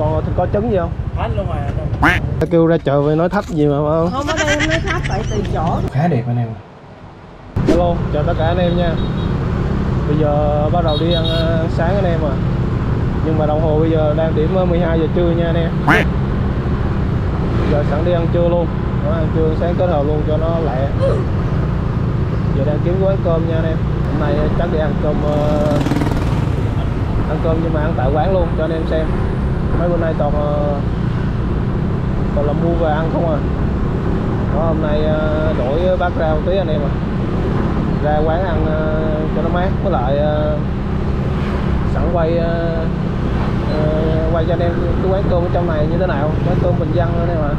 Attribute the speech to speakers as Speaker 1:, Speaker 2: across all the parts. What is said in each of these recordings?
Speaker 1: còn có trứng gì không?
Speaker 2: Hết luôn rồi
Speaker 1: kêu ra chợ về nói thách gì mà phải không?
Speaker 3: Không ở đây em nói thấp tại từ chỗ.
Speaker 1: Khá đẹp anh em. Hello chào tất cả anh em nha. Bây giờ bắt đầu đi ăn, ăn sáng anh em à nhưng mà đồng hồ bây giờ đang điểm 12 giờ trưa nha anh em. Giờ sẵn đi ăn trưa luôn. Đó, ăn trưa sáng kết hợp luôn cho nó lẹ. Giờ đang kiếm quán cơm nha anh em. Hôm nay chắc đi ăn cơm uh, ăn cơm nhưng mà ăn tại quán luôn cho anh em xem mấy bữa nay toàn ờ, toàn còn là mua về ăn không à. Đó hôm nay ờ, đổi bát rau tí anh em à ra quán ăn ờ, cho nó mát với lại sẵn quay quay cho anh em cái quán cơm ở trong này như thế nào. Quán cơm bình dân anh em ạ.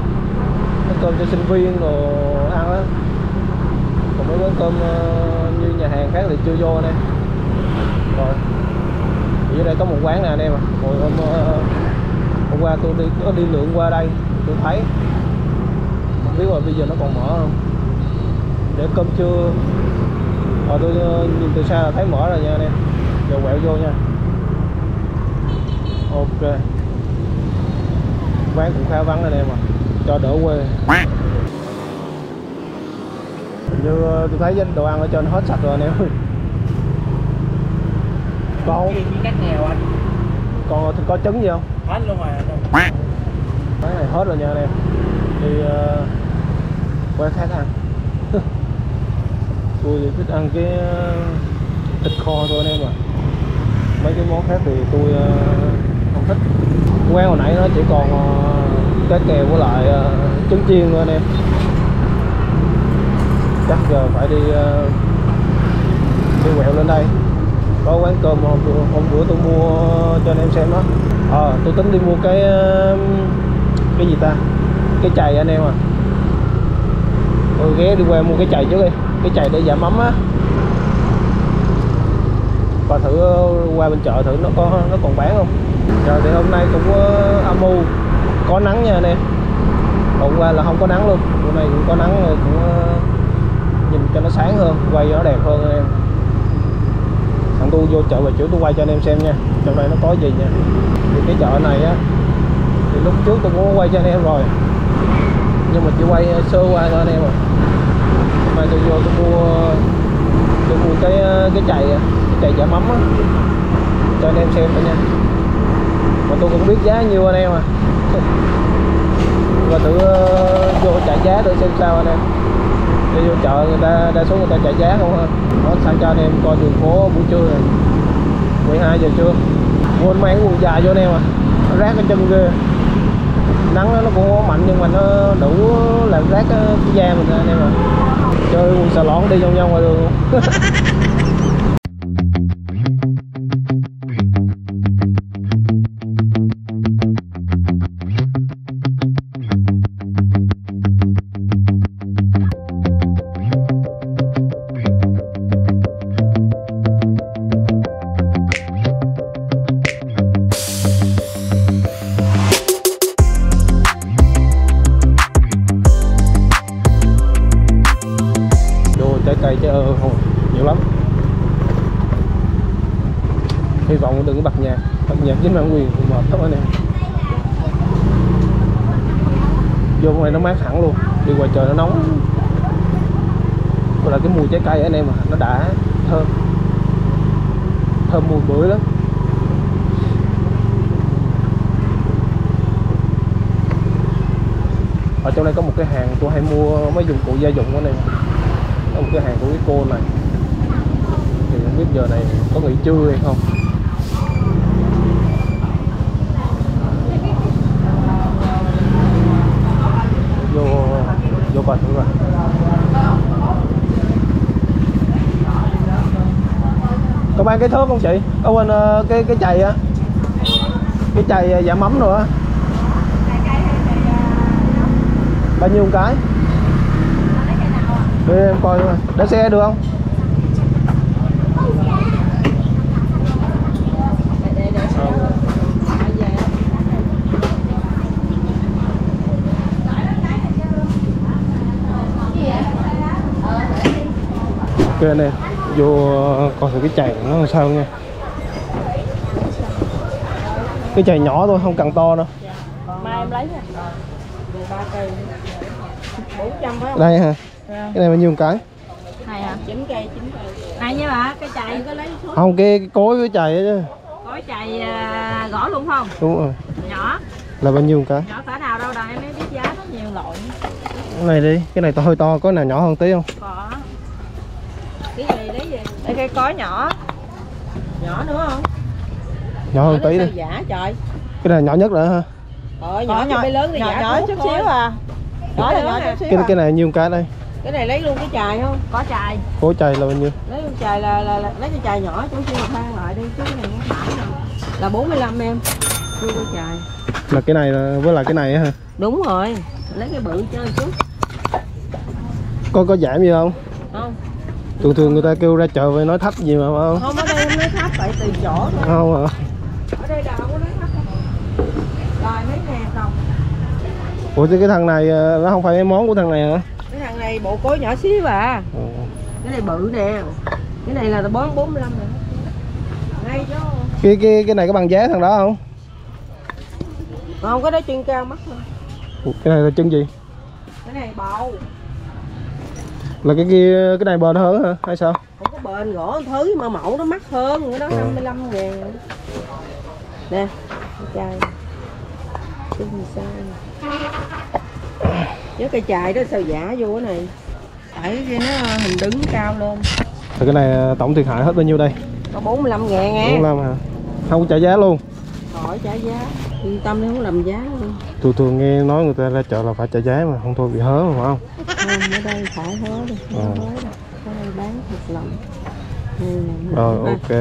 Speaker 1: Quán cơm cho sinh viên đồ ăn á. Còn mấy quán cơm như nhà hàng khác thì chưa vô anh em. Rồi ở đây có một quán nè anh em ạ. Hồi hôm, hôm qua tôi đi có đi lượn qua đây tôi thấy. Không biết là bây giờ nó còn mở không? Để cơm trưa. Rồi tôi nhìn từ xa là thấy mở rồi nha anh em. Giờ quẹo vô nha. Ok. Quán cũng khá vắng anh em à cho đỡ quê. Như tôi thấy đồ ăn ở trên hết sạch rồi anh em còn có trứng gì không
Speaker 2: hết luôn rồi
Speaker 1: quán này hết rồi nha anh em. Đi uh, quán khác ăn tôi thì thích ăn cái uh, thịt kho thôi anh em à mấy cái món khác thì tôi uh, không thích. Quán hồi nãy nó chỉ còn uh, cá kèo với lại uh, trứng chiên thôi anh em. Chắc giờ phải đi uh, đi quẹo lên đây có quán cơm hôm, hôm bữa tôi mua cho anh em xem đó. Ờ à, tôi tính đi mua cái um, cái gì ta? Cái chày anh em à. Tôi ghé đi qua mua cái chày trước đi. Cái chày để giảm mắm á. Và thử uh, qua bên chợ thử nó có nó còn bán không? Trời thì hôm nay cũng uh, âm u. Có nắng nha anh em. Hôm qua là không có nắng luôn. Hôm nay cũng có nắng rồi cũng uh, nhìn cho nó sáng hơn quay cho nó đẹp hơn anh em tôi vô chợ bà chủ tôi quay cho anh em xem nha. Trong đây nó có gì nha. Thì cái chợ này á, thì lúc trước tôi cũng quay cho anh em rồi. Nhưng mà chỉ quay ờ, sơ qua thôi anh em rồi hôm nay tôi vô tôi mua tôi mua cái ờ, cái chày cái chày giả mắm á. Cho anh em xem thôi nha. Mà tôi cũng biết giá nhiêu anh em à và thử ờ, vô trả giá thử xem sao anh em đi vô chợ người ta đa số người ta chạy giá không ha. Nó sang cho anh em coi đường phố buổi trưa này? 12 giờ trưa. Quên mang quần dài vô anh em à. Nó rác ở chân kia, nắng nó cũng có mạnh nhưng mà nó đủ làm rác ờ, cái da mình anh em à. Chơi quần xà lon đi vòng vòng ngoài đường Ờ, luôn nhiều lắm. Hy vọng đừng có bật nhạc. Bật nhạc chính bản quyền thì mệt lắm anh em. Vô ngoài nó mát hẳn luôn. Đi ngoài trời nó nóng. Còn là cái mùi trái cây anh em mà nó đã thơm. Thơm mùi bưởi lắm. Ở trong đây có một cái hàng tôi hay mua, mấy dụng cụ gia dụng của này em cửa hàng của cái cô này. Thì không biết giờ này có nghỉ trưa hay không. Vô vô coi thử rồi. có bán cái thớt không chị? Có quên ờ, cái cái chày á. Cái chày giả mắm nữa. bao nhiêu một cái? Để em coi thôi. Để xe được không? Ok nè vô coi thử cái chày nó sao nha. Cái chày nhỏ thôi không cần to đâu.
Speaker 3: Mai em lấy không?
Speaker 1: Đây hả cái này bao nhiêu một cái.
Speaker 3: Này hả? Chín cây chín cây. Này nha bà cái chày có lấy số
Speaker 1: không? Cái, cái cối với chày á chứ.
Speaker 3: Gói chày à, gõ luôn không?
Speaker 1: Đúng rồi.
Speaker 3: Nhỏ.
Speaker 1: Là bao nhiêu một cái.
Speaker 3: Nhỏ cỡ nào đâu em mới biết giá rất nhiều loại
Speaker 1: cái này đi cái này to hơi to có nào nhỏ hơn tí không?
Speaker 3: Có. Cái gì lấy gì? Đây cây cối nhỏ. Nhỏ nữa không?
Speaker 1: Nhỏ hơn
Speaker 3: Nhỏ
Speaker 1: tí đi.
Speaker 3: giả trời?
Speaker 1: Cái này nhỏ nhất rồi ha.
Speaker 3: Ờ, nhỏ nhỏ lớn thì
Speaker 4: nhỏ, nhỏ chút
Speaker 3: thôi.
Speaker 4: xíu à. Nhỏ là nhỏ chút xíu
Speaker 1: cái
Speaker 4: à.
Speaker 1: cái này nhiêu một cái đây
Speaker 3: cái này lấy luôn cái chài không? Có chài.
Speaker 1: Cối chày là bao nhiêu?
Speaker 3: Lấy luôn chài là, là, là lấy cái chài nhỏ chỗ kia than lại đi chứ cái này nó thải rồi là 45 em. Chưa có chài.
Speaker 1: Là cái này là- với lại cái này á hả?
Speaker 3: Đúng rồi. Lấy cái bự chơi chút.
Speaker 1: Có có giảm gì không?
Speaker 3: Không.
Speaker 1: Thường thường người ta kêu ra chợ về nói thấp gì mà phải không?
Speaker 3: Không ở đây em nói thấp tại tùy chỗ thôi.
Speaker 1: Không hả?
Speaker 3: Ở đây là không có nói thấp đâu. Rồi mấy ngàn đồng.
Speaker 1: Ủa thế cái thằng này ờ, nó không phải cái món của thằng này hả
Speaker 3: này bộ cối nhỏ xíu à.
Speaker 1: Ồ.
Speaker 3: cái này bự nè. Cái này là bón 45 rồi ngay chứ
Speaker 1: cái cái cái này có bằng giá thằng đó không?
Speaker 3: Không cái đó chân cao mắt thôi.
Speaker 1: Cái này là chân gì?
Speaker 3: Cái này bầu.
Speaker 1: Là cái kia cái này bền hơn hả? Hay sao?
Speaker 3: Không có bền gỗ thứ mà mẫu nó mắc hơn. Cái đó
Speaker 1: Ừ.
Speaker 3: 25 ngàn. Nè chai cái gì sai chứ cây chài đó sao giả vô cái này. Tại cái kia nó hình đứng cao lên.
Speaker 1: Thì cái này ờ, tổng thiệt hại hết bao nhiêu đây?
Speaker 3: Có 45 ngàn nghe.
Speaker 1: 45 hả? Không có trả giá luôn.
Speaker 3: Khỏi trả giá. Yên tâm đi không làm giá luôn.
Speaker 1: Thường thường nghe nói người ta ra chợ là phải trả giá mà không thôi bị hớ mà phải không?
Speaker 3: Không ở đây khỏi hớ đi không hớ đâu. Ở đây bán thật lòng.
Speaker 1: Rồi,
Speaker 3: À,
Speaker 1: ok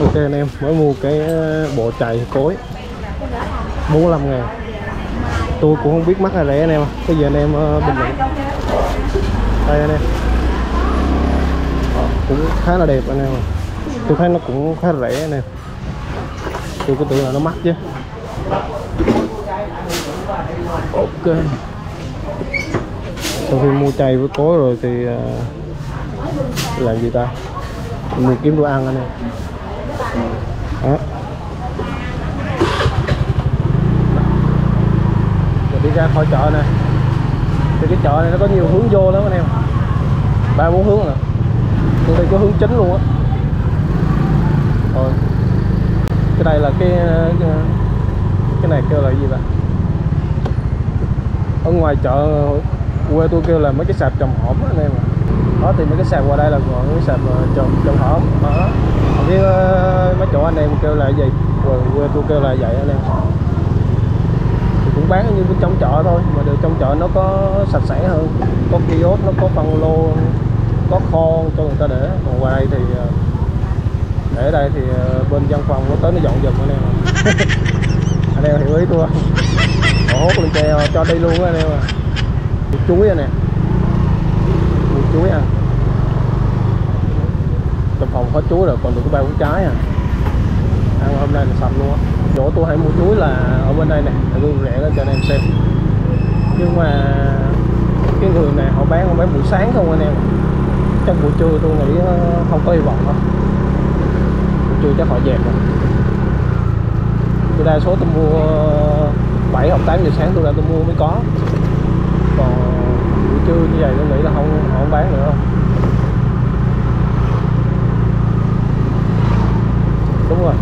Speaker 1: ok anh em, mới mua cái ờ, bộ chày cối. 45 ngàn. Tôi cũng không biết mắc hay rẻ anh em bây giờ anh em ờ, bình luận. Đây anh em. Ờ, cũng khá là đẹp anh em tôi thấy nó cũng khá là rẻ anh em. Tôi cứ tưởng là nó mắc chứ. Ok. Sau khi mua chay với cối rồi thì làm gì ta? Mua kiếm đồ ăn anh em đó rồi đi ra khỏi chợ nè. Thì cái chợ này nó có nhiều hướng vô lắm anh em. Ba bốn hướng nè tôi đây có hướng chính luôn á. Rồi. Cái đây là cái cái, này kêu là gì vậy ở ngoài chợ quê tôi kêu là mấy cái sạp trồng hổm anh em ạ. Đó thì mấy cái sạp qua đây là gọi cái sạp ờ, trồng trồng hổm. Đó. Không biết ờ, mấy chỗ anh em kêu là gì quê, quê tôi kêu là vậy anh em bán như trong chợ thôi, mà được trong chợ nó có sạch sẽ hơn, có kiosk, nó có phân lô, có kho cho người ta để. Còn qua ờ, đây thì để ở đây thì bên văn phòng nó tới nó dọn dẹp anh em anh em hiểu ý tôi không? Hốt lên treo cho đi luôn á anh em à một chuối à nè. Một chuối ăn Trong phòng có chuối rồi, còn được có ba củ trái à. Ăn hôm nay là sạch luôn á. Chỗ tôi hay mua chuối là ở bên đây nè tôi rẻ lên cho anh em xem. Nhưng mà Cái người này họ bán họ bán buổi sáng không anh em Trong buổi trưa tôi nghĩ không có hy vọng đâu. Buổi trưa chắc họ dẹp rồi. Tôi đa số tôi mua 7 hoặc 8 giờ sáng tôi ra tôi mua mới có. Còn buổi trưa như vậy tôi nghĩ là không, họ không bán nữa đâu. Đúng rồi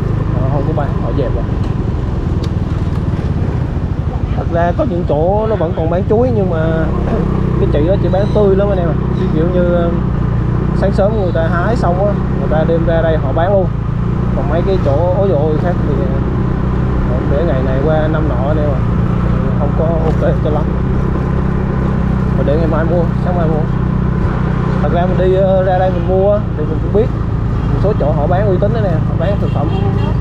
Speaker 1: họ không có bán, họ dẹp rồi. Thật ra có những chỗ nó vẫn còn bán chuối, nhưng mà cái chị đó chị bán tươi lắm anh em ạ. Kiểu như um, sáng sớm người ta hái xong á, người ta đem ra đây họ bán luôn. Còn mấy cái chỗ ối dội khác thì uh, để ngày này qua năm nọ anh em ạ không có ok cho lắm. Mà để ngày mai mua, sáng mai mua. Thật ra mình đi uh, ra đây mình mua thì mình cũng biết số chỗ họ bán uy tín đó nè họ bán thực phẩm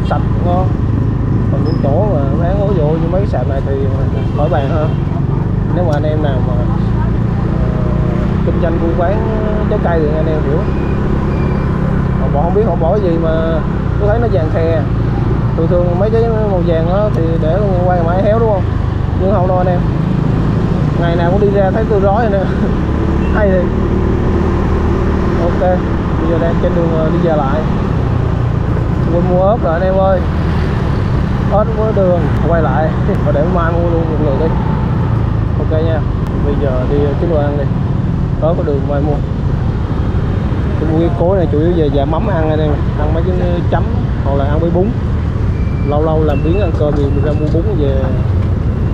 Speaker 1: sạch ngon. Còn những chỗ mà bán ối dụ như mấy cái sạp này thì khỏi bàn hơn. Nếu mà anh em nào mà uh, kinh doanh buôn bán trái cây thì anh em hiểu. Họ bỏ không biết họ bỏ gì mà tôi thấy nó vàng khè. Thường thường mấy cái màu vàng đó thì để quay mãi héo đúng không? Nhưng không đâu anh em. Ngày nào cũng đi ra thấy tôi rói anh nè, hay thì ok giờ đang trên đường ờ, đi về lại. Quên mua ớt rồi, anh em ơi. Ớt với đường, quay lại. Và để mai mua luôn một lượng đi. Ok nha. Bây giờ đi kiếm đồ ăn đi. Có có đường mai mua. Tôi mua cái cối này chủ yếu về dạ mắm ăn anh em. Ăn mấy cái chấm, hoặc là ăn với bún. Lâu lâu làm biến ăn cơm thì mình ra mua bún về.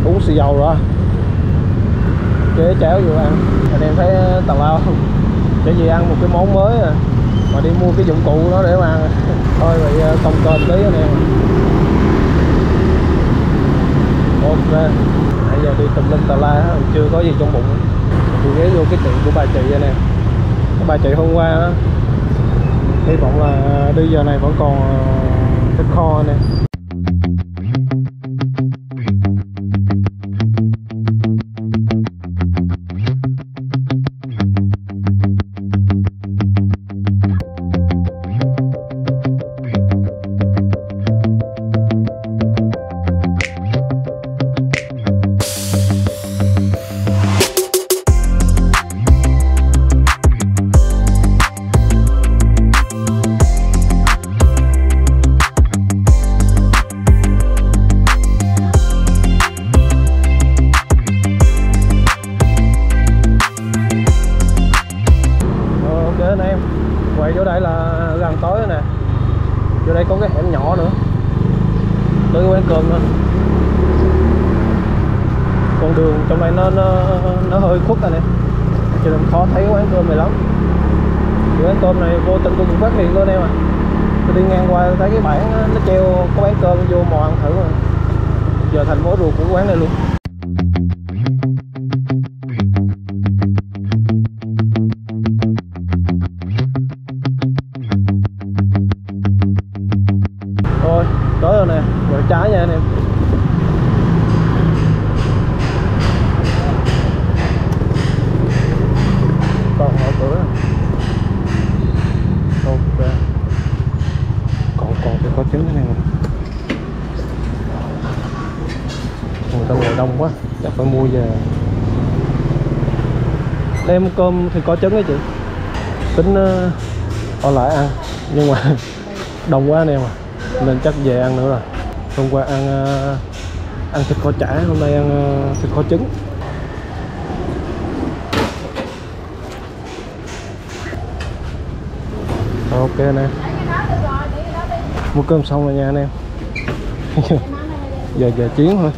Speaker 1: Bún xì dầu rồi. Chế cháo vô ăn. Anh em thấy ờ, tào lao không? Để gì ăn một cái món mới à mà đi mua cái dụng cụ đó để mà thôi vậy ờ, công kênh tí anh em ok. Nãy giờ đi tùm lum tà la chưa có gì trong bụng. Thì ghé vô cái tiệm của bà chị anh em cái bà chị hôm qua đó hy vọng là ờ, đi giờ này vẫn còn ờ, cái kho anh đi ngang qua, thấy cái bảng nó treo, có bán cơm vô mò ăn thử rồi. Giờ thành mối ruột của quán này luôn. Người ta ngồi đông quá, chắc phải mua về. Đem cơm thì có trứng đấy chị. Tính uh, ở lại ăn Nhưng mà đông quá anh em à nên chắc về ăn nữa rồi. Hôm qua ăn ờ, ăn thịt kho chả hôm nay ăn ờ, thịt kho trứng. Ok anh em. Mua cơm xong rồi nha anh em. Giờ giờ chiến thôi.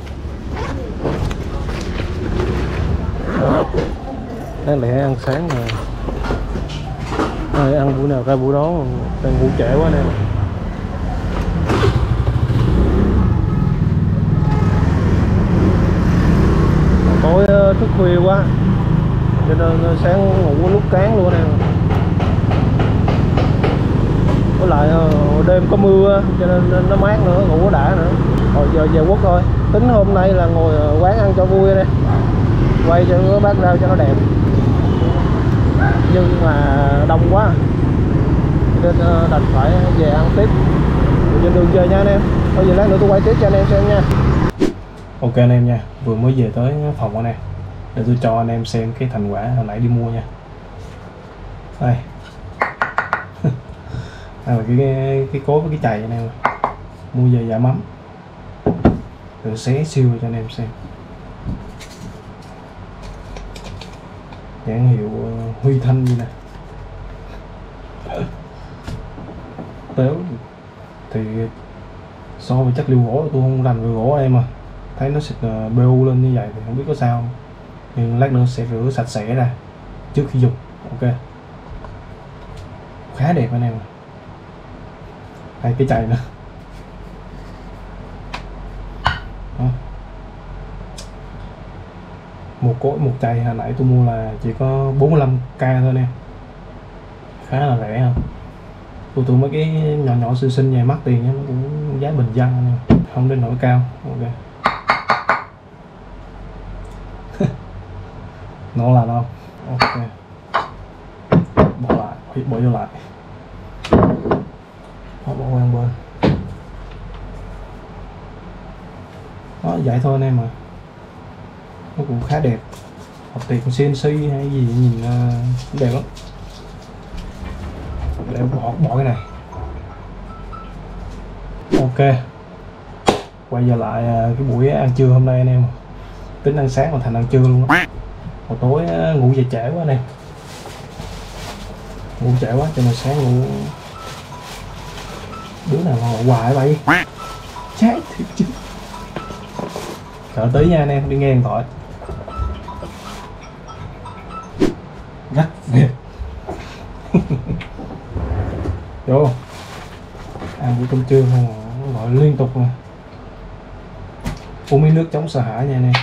Speaker 1: Đáng lẽ ăn sáng mà. Ai ăn buổi nào ra buổi đó đang ngủ trễ quá nè, tối ờ, thức khuya quá. Cho nên ờ, sáng ngủ lúc cán luôn nè với lại ờ, đêm có mưa cho nên nó mát nữa ngủ đã nữa. Rồi giờ về quốc thôi. Tính hôm nay là ngồi quán ăn cho vui đây. Quay cho bác bát rau cho nó đẹp nhưng mà đông quá. Nên ờ, đành phải về ăn tiếp. Trên đường về nha anh em. Bây giờ lát nữa tôi quay tiếp cho anh em xem nha. Ok anh em nha vừa mới về tới phòng anh em. Để tôi cho anh em xem cái thành quả hồi nãy đi mua nha. Đây. Đây là cái cái, cối với cái chày anh em mua về giả mắm. Rồi xé siêu cho anh em xem. Nhãn hiệu ờ, Huy Thanh như này. Tếu thì so với chất liệu gỗ tôi không rành về gỗ em mà. Thấy nó xịt ờ, BU lên như vậy thì không biết có sao. Nhưng lát nữa sẽ rửa sạch sẽ ra, trước khi dùng, ok. Khá đẹp anh em ạ. hay cái chày nữa. Một cối một chày hồi nãy tôi mua là chỉ có 45k thôi nè. Khá là rẻ không? Tôi tôi mấy cái nhỏ nhỏ xinh xinh này mắc tiền nhá cũng giá bình dân nè. Không đến nỗi cao. Ok. Nó là đâu ok. Bỏ lại. Bỏ vô lại. Đó, bỏ qua bên. Đó vậy thôi anh em à nó cũng khá đẹp. Học tiền CNC hay gì nhìn uh, đẹp lắm. Để bỏ bỏ cái này. Ok. Quay trở lại ờ, cái buổi ăn trưa hôm nay anh em. Tính ăn sáng còn thành ăn trưa luôn á. Hồi tối ờ, ngủ dậy trễ quá anh em. Ngủ trễ quá cho nên sáng ngủ. Đứa nào mà hoài vậy? Chát thiệt chứ. Chờ tí nha anh em đi nghe điện thoại. Gắt về. Vô. Ăn buổi cơm trưa không? Gọi liên tục nè uống miếng nước chống sợ hãi nha em.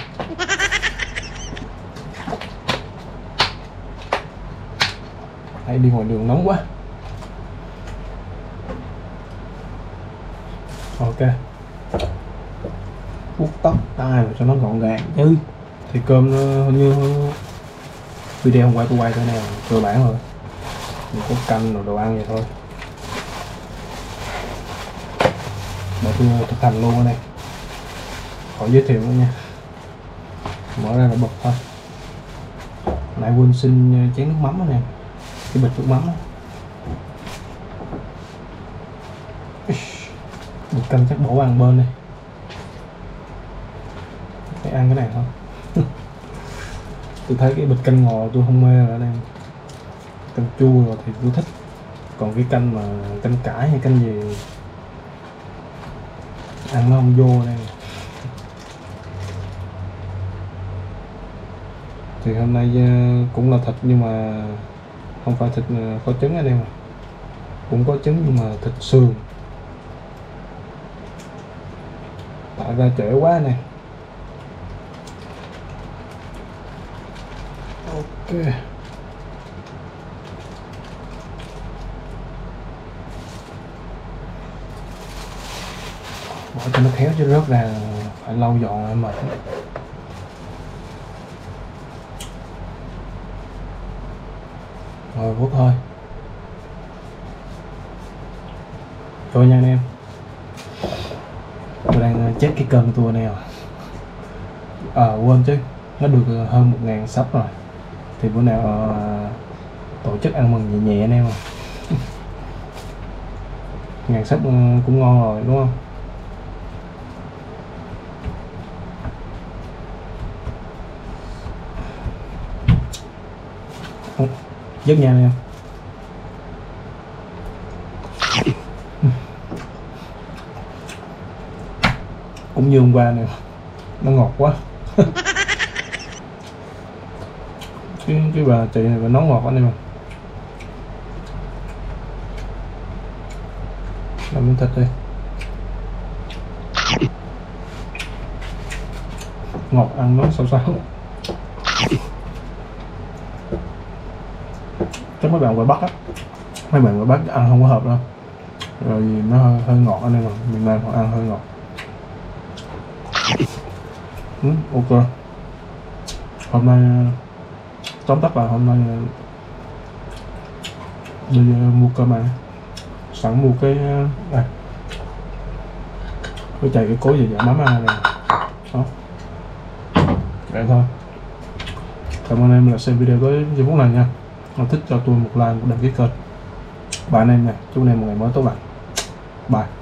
Speaker 1: Hay đi ngoài đường nóng quá. Ok. Vuốt tóc tai mà cho nó gọn gàng. Chứ thì cơm nó hình như video hôm qua tôi quay cái này cơ bản rồi. Mình có canh rồi đồ ăn vậy thôi. Để tôi thực hành luôn ở đây. Khỏi giới thiệu nữa nha. Mở ra là bật thôi. Nãy quên xin ờ, chén nước mắm nè. Cái bịch nước mắm đó. Uhm. bịch canh chắc bỏ ăn bên đi. Phải ăn cái này thôi. tôi thấy cái bịch canh ngò tôi không mê rồi anh em. Canh chua rồi thì tôi thích. Còn cái canh mà canh cải hay canh gì ăn nó không vô đây thì hôm nay ờ, cũng là thịt nhưng mà không phải thịt có kho trứng anh em à cũng có trứng nhưng mà thịt sườn. Tại ra trễ quá nè bỏ cho nó khéo chứ rớt ra phải lau dọn lại mệt. Rồi vuốt thôi thôi nha anh em. Tôi đang ờ, chết cái cân tua này rồi. À quên chứ, nó được ờ, hơn một ngàn sắp rồi thì bữa nào uh, tổ chức ăn mừng nhẹ nhẹ anh em à ngàn sắp ừ, cũng ngon rồi đúng không? Giúp nha em cũng như hôm qua nè nó ngọt quá. cái cái bà chị này bà nấu ngọt anh em à làm miếng thịt đi ngọt ăn nó sao sáo chắc mấy bạn ngoài bắc á. Mấy bạn ngoài bắc ăn không có hợp đâu. Rồi nó hơi, hơi ngọt anh em à miền nam họ ăn hơi ngọt. Ừ, ok. Hôm nay tóm tắt là hôm nay ờ, đi mua cơm ăn. Sẵn mua cái này cái chạy cái cối gì vậy? Mắm ăn này đó. Vậy thôi. Cảm ơn em đã xem video tới giây phút này nha. Nếu thích cho tôi một like một đăng ký kênh. Bạn em nha. Chúc anh em một ngày mới tốt lành. Bye.